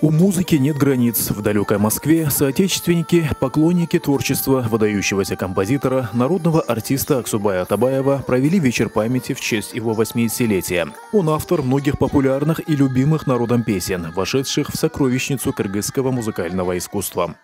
У музыки нет границ. В далекой Москве соотечественники, поклонники творчества выдающегося композитора, народного артиста Аксубая Табаева провели вечер памяти в честь его 80-летия. Он автор многих популярных и любимых народом песен, вошедших в сокровищницу кыргызского музыкального искусства.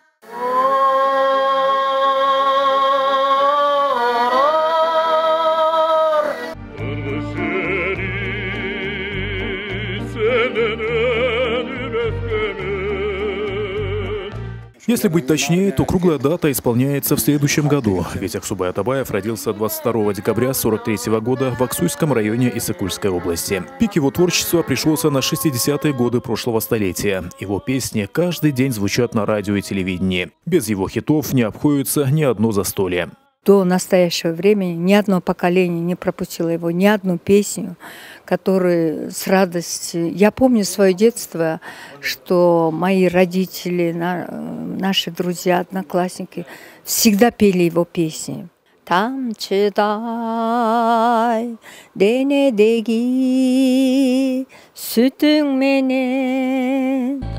Если быть точнее, то круглая дата исполняется в следующем году, ведь Аксубай Атабаев родился 22 декабря 43 года в Аксуйском районе Исыкульской области. Пик его творчества пришелся на 60-е годы прошлого столетия. Его песни каждый день звучат на радио и телевидении. Без его хитов не обходится ни одно застолье. До настоящего времени ни одно поколение не пропустило его, ни одну песню, которую с радостью... Я помню свое детство, что мои родители, на- наши друзья, одноклассники всегда пели его песни. тамчыдай денедеги сүтүң менен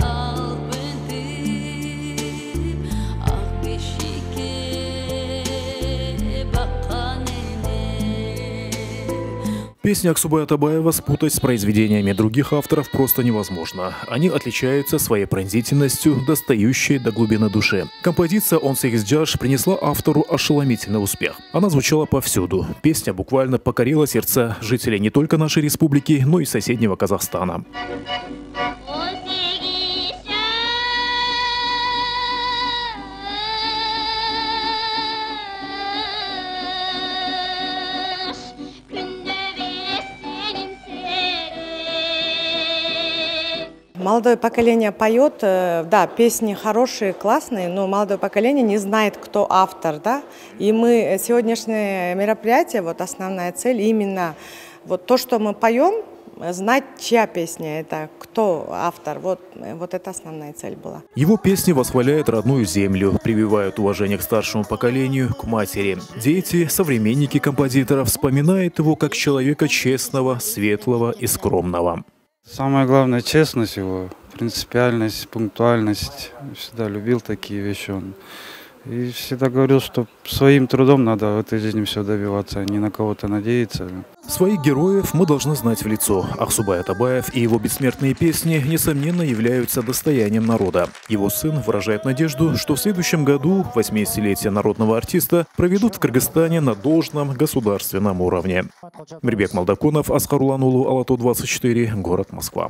Песни Аксубая Табаева спутать с произведениями других авторов просто невозможно. Они отличаются своей пронзительностью, достающей до глубины души. Композиция «Он Сикс Джаш» принесла автору ошеломительный успех. Она звучала повсюду. Песня буквально покорила сердца жителей не только нашей республики, но и соседнего Казахстана. Молодое поколение поет, э, да, песни хорошие, классные, но молодое поколение не знает, кто автор, да. И мы э, сегодняшнее мероприятие, вот основная цель именно вот то, что мы поем, знать, чья песня это, кто автор. Вот, э, вот это основная цель была. Его песни восхваляют родную землю, прививают уважение к старшему поколению, к матери. Дети, современники композитора вспоминают его как человека честного, светлого и скромного. Самое главное честность его, принципиальность, пунктуальность. Всегда любил такие вещи он. И всегда говорил, что своим трудом надо в этой жизни все добиваться, а не на кого-то надеяться. Своих героев мы должны знать в лицо. Ахсубай Атабаев и его бессмертные песни, несомненно, являются достоянием народа. Его сын выражает надежду, что в следующем году 80-летие народного артиста проведут в Кыргызстане на должном государственном уровне. Мирбек Молдакунов, Аскар Уланулу, Алату 24, город Москва.